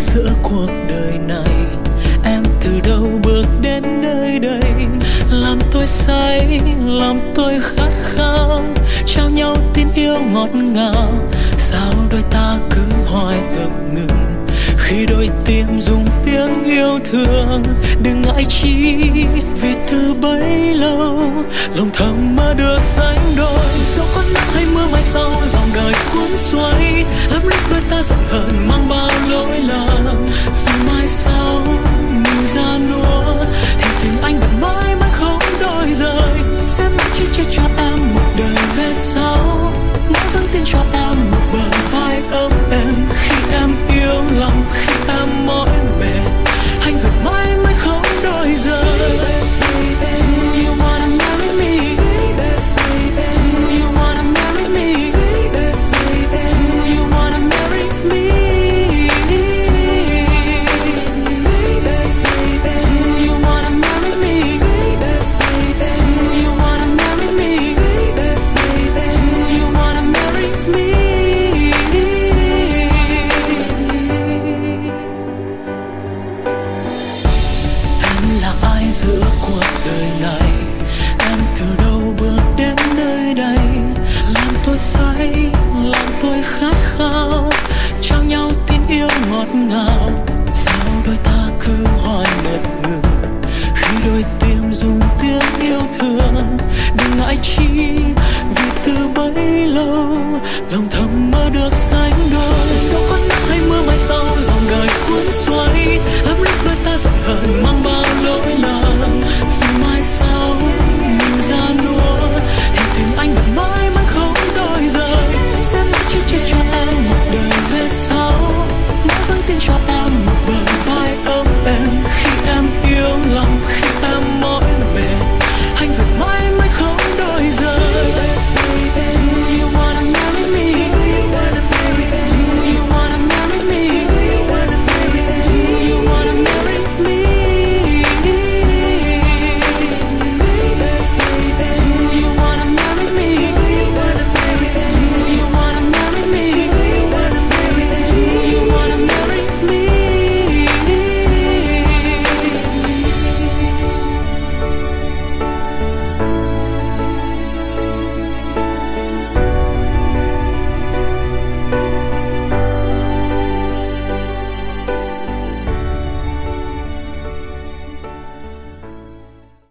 giữa cuộc đời này. Em từ đâu bước đến nơi đây? Làm tôi say, làm tôi khát khao. Trao nhau tình yêu ngọt ngào. Sao đôi ta cứ hoài ngập ngừng? Khi đôi tim dùng tiếng yêu thương, đừng ngại chi vì từ bấy lâu. Lòng thầm mơ được sánh đôi, dẫu có nắng hay mưa mai sau, dòng đời cuốn xoay lắm lúc đôi ta giận hờn mang Nào, sao đôi ta cứ hoài ngật ngừng? Khi đôi tim dùng tiếng yêu thương, đừng ngại chi